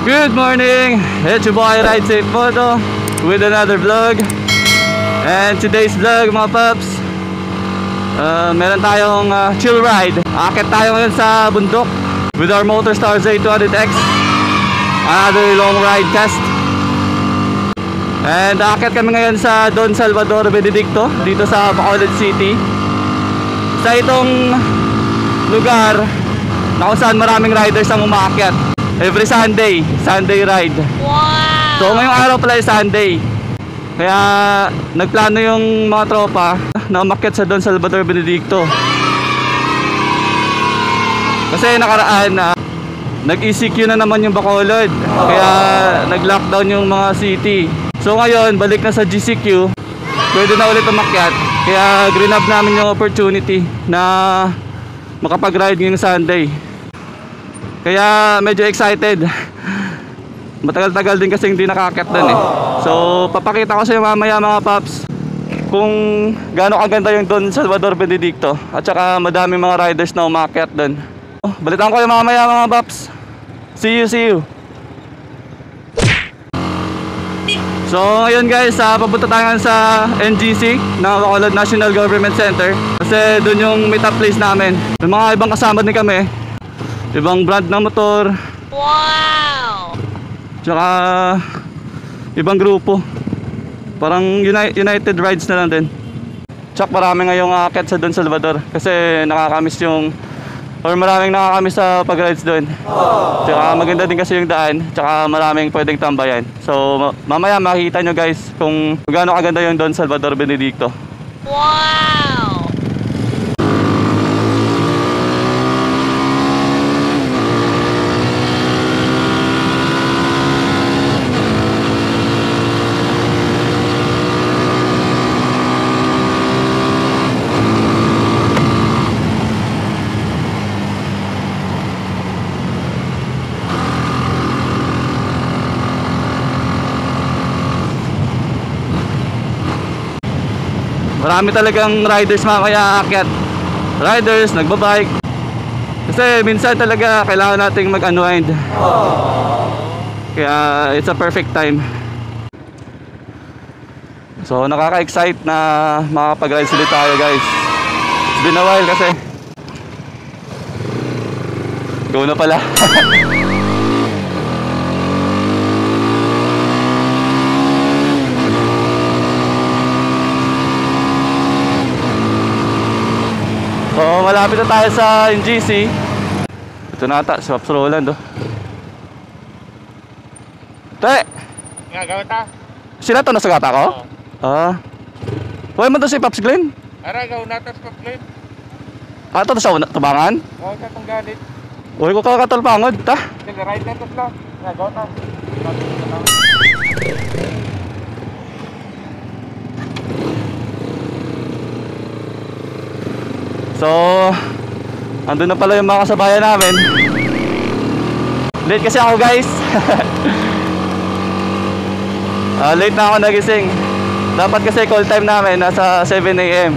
Good morning! It's your boy Ride Safe Photo with another vlog. And today's vlog mga paps, uh, meron tayong uh, chill ride. Akit tayo ngayon sa bundok with our Motorstar Z200X. Another long ride cast. And akit kami ngayon sa Don Salvador Benedicto dito sa Bacolod City. Sa itong lugar na kung saan maraming riders ang umakyat. Every Sunday, Sunday ride. Wow! So ngayong araw pala ay Sunday. Kaya nagplano yung mga tropa na umakyat sa Don Salvador Benedicto. Kasi nakaraan na nag-ECQ na naman yung Bacolod. Kaya nag-lockdown yung mga city. So ngayon, balik na sa GCQ. Pwede na ulit umakyat. Kaya green up namin yung opportunity na makapag-ride ngayong Sunday. Kaya medyo excited. Matagal-tagal din kasi hindi nakakit doon eh. So, papakita ko sa iyo mamaya mga paps kung gaano kaganda yung Don Salvador Benedicto at saka madaming mga riders na umakyat doon. Oh, balitaan ko yung mamaya mga paps. See you, see you. So, ngayon guys, uh, papunta tayo sa NGC ng Bacolod National Government Center kasi doon yung meet-up place namin. May mga ibang kasama din kami. Ibang brand ng motor, Wow! Tsaka ibang grupo. Parang Uni- United Rides na lang din. Tsaka marami ngayong aakyat sa Don Salvador kasi nakakamiss yung or maraming nakakamiss sa pag-rides doon. Tsaka maganda din kasi yung daan, tsaka maraming pwedeng tambayan. So ma- mamaya makikita nyo guys kung gaano kaganda yung Don Salvador Benedicto. Wow! Marami talagang riders aakyat. Riders, nagbabike. Kasi minsan talaga kailangan nating mag-unwind. Kaya it's a perfect time. So nakaka-excite na makakapag-ride ulit tayo guys. It's been a while kasi. Go na pala. So malapit na tayo sa NGC. Ito na ata, si Pops Roland oh. Te! Nga, gawin ta. Sila to nasa gata ko? Oo. Ah. Huwag mo to si Pops Glenn? Ara, gawin natin sa plate. Ah, to sa una- tabangan? Gawin ka itong galit. Uy, ko kakatulpangod, ta. Sige, ride natin sila. Nga, gawin ta. So, andun na pala yung mga kasabayan namin. Late kasi ako guys. Ah, late na ako nagising. Dapat kasi call time namin nasa 7 a.m.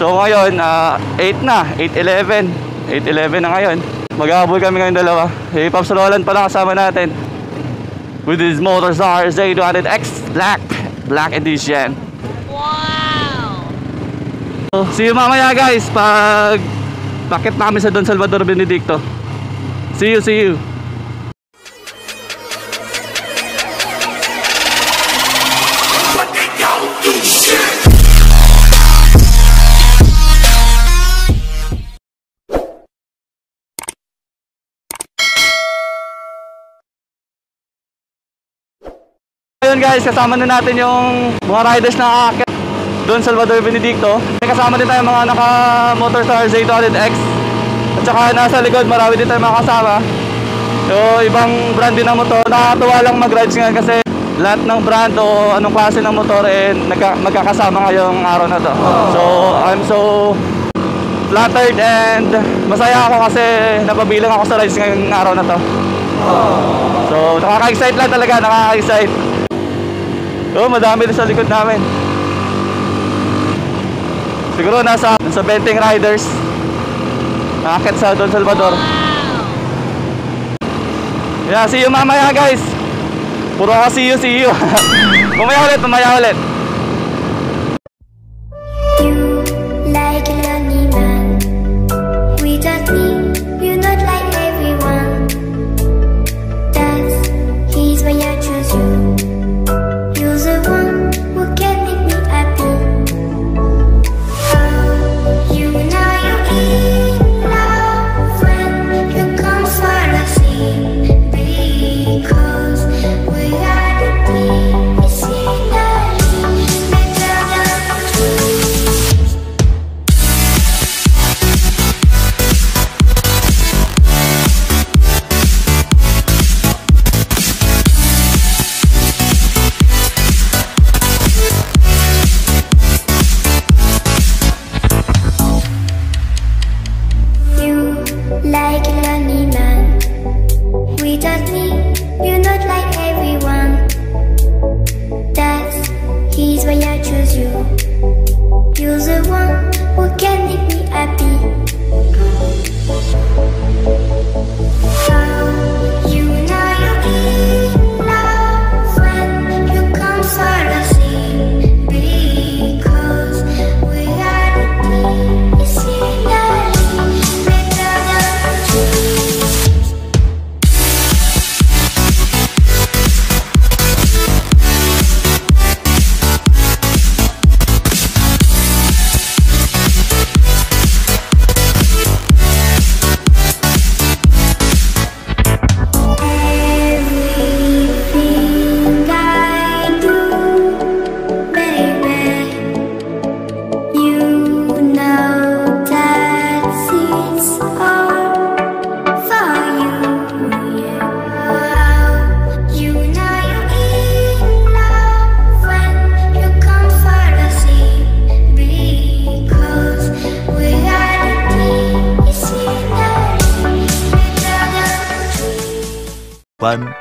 So ngayon, ah, 8 na, 8.11. 8.11 na ngayon. Maghahabol kami ngayon dalawa. Si Pops Roland pa lang kasama natin. With his Motorstar Z200X Black. Black Edition. So, see you mamaya guys pag pakit namin sa Don Salvador Benedicto. See you, see you. Guys, kasama na natin yung mga riders na aakyat doon Salvador Benedicto. May kasama din tayo mga naka Motorstar Z200X. At saka nasa likod marami din tayo mga kasama. So ibang brand din ng motor. Nakakatuwa lang mag-rides ngayon kasi lahat ng brand o anong klase ng motor eh nagka, magkakasama ngayong araw na to. So I'm so flattered and masaya ako kasi napabilang ako sa rides ngayong araw na to. So nakaka-excite lang talaga, nakaka-excite. Oh, madami din sa likod namin. Siguro nasa sa 20 riders. Nakakit sa Don Salvador. Yeah, see you mamaya guys. Puro ka see you, see you. mamaya ulit, mamaya ulit.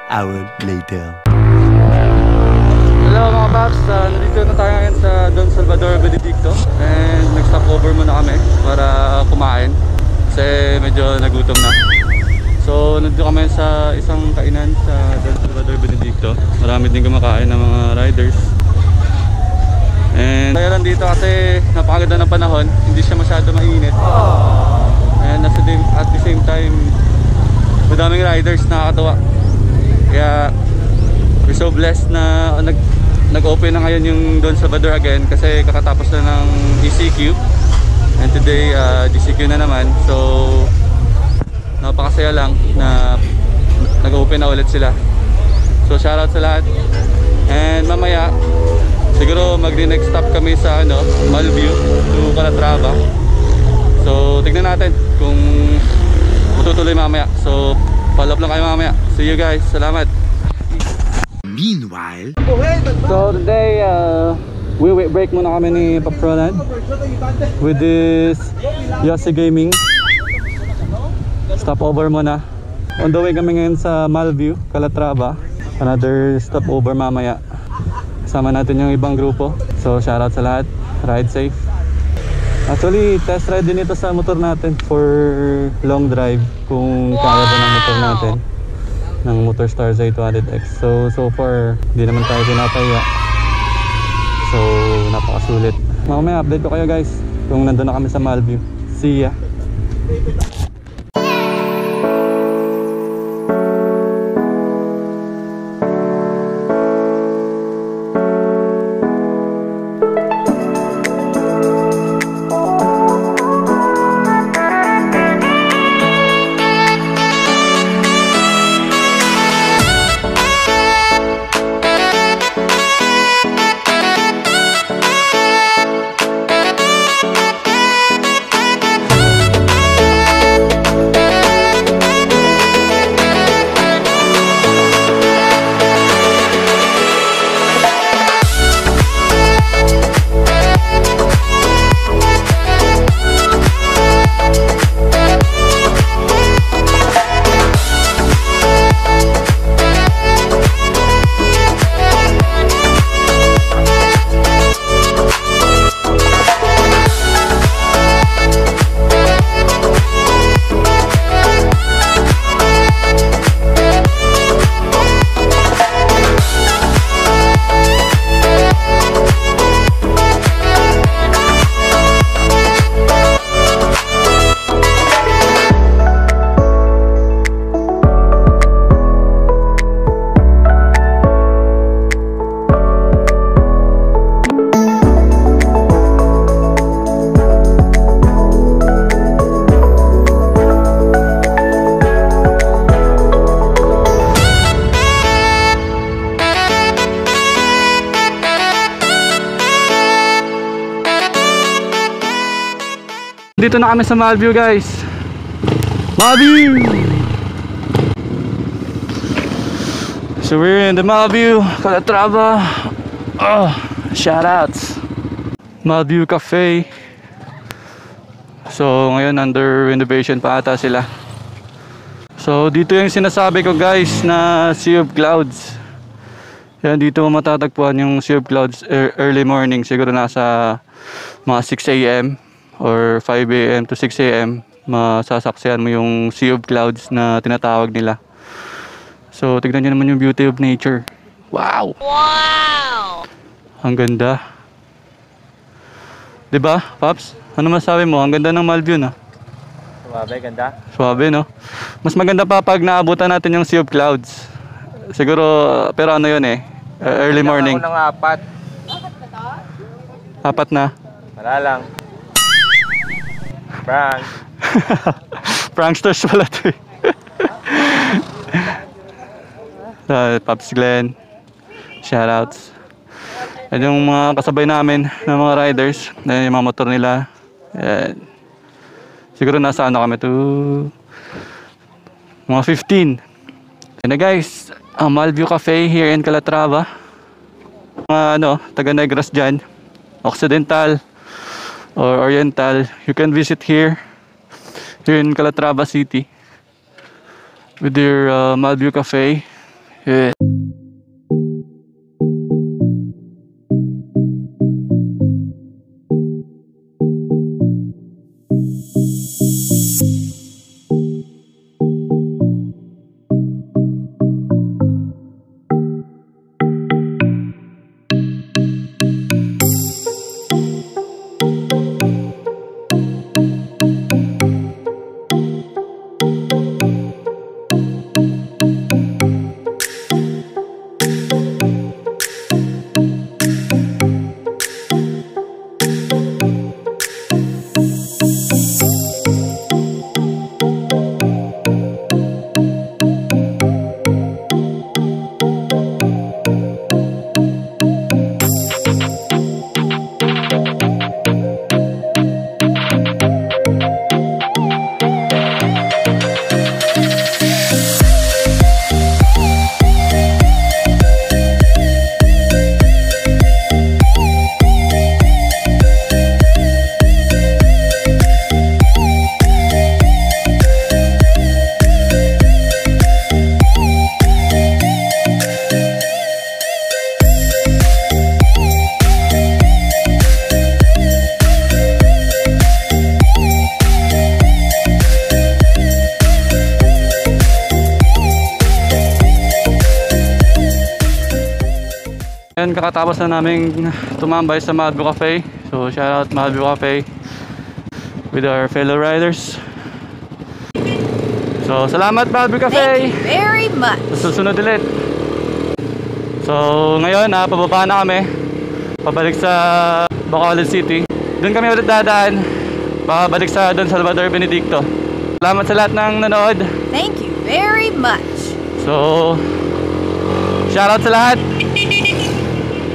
Hour later. Hello mga paps, uh, nandito na tayo ngayon sa Don Salvador Benedicto and nag-stop over muna kami para kumain kasi medyo nagutom na. So nandito kami sa isang kainan sa Don Salvador Benedicto. Marami din kumakain ng mga riders. And kaya lang dito kasi napakaganda ng panahon, hindi siya masyado mainit. And at the same time, madaming riders nakakatuwa. Kaya we're so blessed na nag nag-open na ngayon yung Don Salvador again kasi kakatapos na ng DCQ and today uh, DCQ na naman. So napakasaya lang na nag-open na ulit sila. So shoutout sa lahat. And mamaya siguro magdi-next stop kami sa ano Malview to Calatrava. So tignan natin kung matutuloy mamaya. So follow up lang kayo mamaya see you guys salamat Meanwhile, So today, uh, we wait break muna kami ni Pops Roland with this Yossi Gaming. Stopover muna. On the way kami ngayon sa Malview, Calatrava. Another stopover mamaya. Kasama natin yung ibang grupo. So shoutout sa lahat. Ride safe. Actually, test ride din ito sa motor natin for long drive kung kaya ba ng motor natin ng Motorstar Z200X. So, so far, hindi naman tayo pinapahiya. So, napakasulit. Mamaya update ko kayo guys kung nandun na kami sa Malview. See ya! Dito na kami sa Malview guys. Malview! So we're in the Malview, Calatrava. Oh, shoutouts. Malview Cafe. So ngayon under renovation pa ata sila. So dito yung sinasabi ko guys na Sea of Clouds. Yan dito matatagpuan yung Sea of Clouds ear- early morning siguro nasa mga 6 a.m. or 5 a.m. to 6 a.m. masasaksihan mo yung Sea of Clouds na tinatawag nila. So tignan nyo naman yung beauty of nature. Wow! Wow! Ang ganda. 'Di ba, Pops? Ano masabi mo? Ang ganda ng Malview, no? Sumabe, ganda. Suwabe, no? Mas maganda pa pag naabutan natin yung Sea of Clouds. Siguro, pero ano yun eh, uh, early morning. Ako ng apat. Apat na. Wala lang. Frank. Pranksters pala to eh. uh, Pops Glenn. Shoutouts. Yan yung mga kasabay namin na mga riders. Yung mga motor nila. Yan. Siguro nasa ano kami to mga 15. Yan na guys, ang Malview Cafe here in Calatrava. Mga ano, taga Negros dyan. Occidental or Oriental. You can visit here here in Calatrava City with your uh, Malview Cafe. Yeah. Kakatapos na namin tumambay sa Malview Cafe. So, shout out Malview Cafe with our fellow riders. So, salamat Thank Cafe! you very much. Sa susunod ulit. So, ngayon, ah, pababa na kami. Pabalik sa Bacolod City. Doon kami ulit dadaan. Pabalik sa Don Salvador Benedicto. Salamat sa lahat ng nanood. Thank you very much. So, shoutout sa lahat.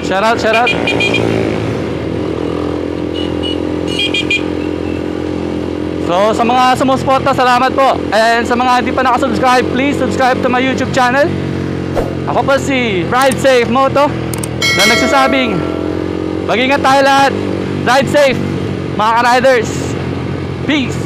Shoutout, shoutout. So, sa mga sumusuporta, salamat po. And sa mga hindi pa nakasubscribe, please subscribe to my YouTube channel. Ako po si Ride Safe Moto na nagsasabing, mag-ingat tayo lahat. Ride safe, mga ka-riders. Peace!